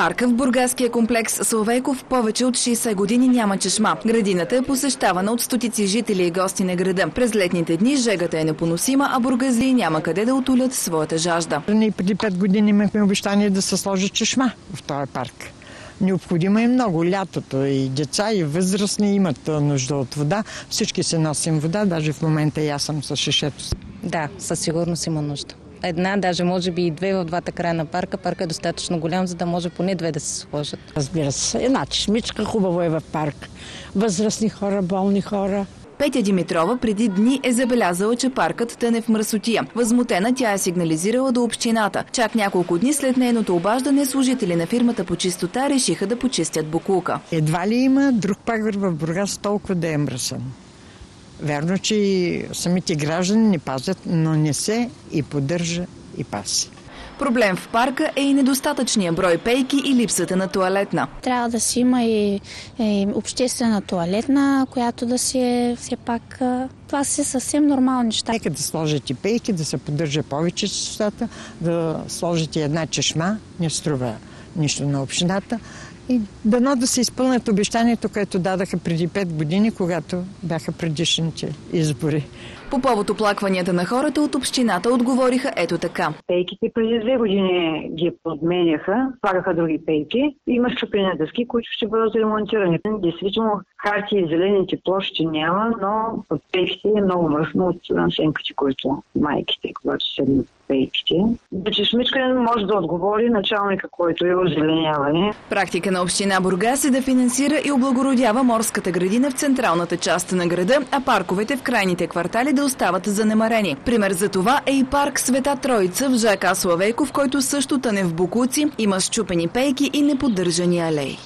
парка в бургаския комплекс Славейков повече от 60 години няма чешма. Градината е посещавана от стотици жители и гости на града. През летните дни жегата е непоносима, а бургазли няма къде да отулят своята жажда. Ние преди 5 години имахме обещание да се сложи чешма в този парк. Необходимо е много. Лятото и деца, и възрастни имат нужда от вода. Всички се носим вода, даже в момента и аз съм с шишето. Да, със сигурност има нужда. Една, даже може би и две в двата края на парка. Парка е достатъчно голям, за да може поне две да се сложат. Разбира се, една чешмичка хубаво е в парк. Възрастни хора, болни хора. Петя Димитрова преди дни е забелязала, че паркът тъне в мръсотия. Възмутена тя е сигнализирала до общината. Чак няколко дни след нейното обаждане служители на фирмата по чистота решиха да почистят букулка. Едва ли има друг пагър в Бургас толкова да е мръсен. Верно, че и самите граждани не пазят, но не се и поддържа и паси. Проблем в парка е и недостатъчния брой пейки и липсата на туалетна. Трябва да си има и, и обществена туалетна, която да си е все пак... Това са съвсем нормални неща. Нека да сложите пейки, да се поддържа повече чистотата, да сложите една чешма, не струва нищо на общината. И дано да се изпълнят обещанието, което дадаха преди 5 години, когато бяха предишните избори. По повод оплакванията на хората от общината отговориха ето така. Пейките преди две години ги подменяха, слагаха други пейки. Има щупени дъски, които ще бъдат ремонтирани. Действително, харти и зелените площи няма, но от пейките е много мръсно от сенките, които майките, когато седнат пейките. Чешмичка може да отговори началника, който е озеленяване. Практика на община Бургас е да финансира и облагородява морската градина в централната част на града, а парковете в крайните квартали да остават занемарени. Пример за това е и парк Света Троица в ЖК Славейко, в който също тъне в букуци, има щупени пейки и неподдържани алеи.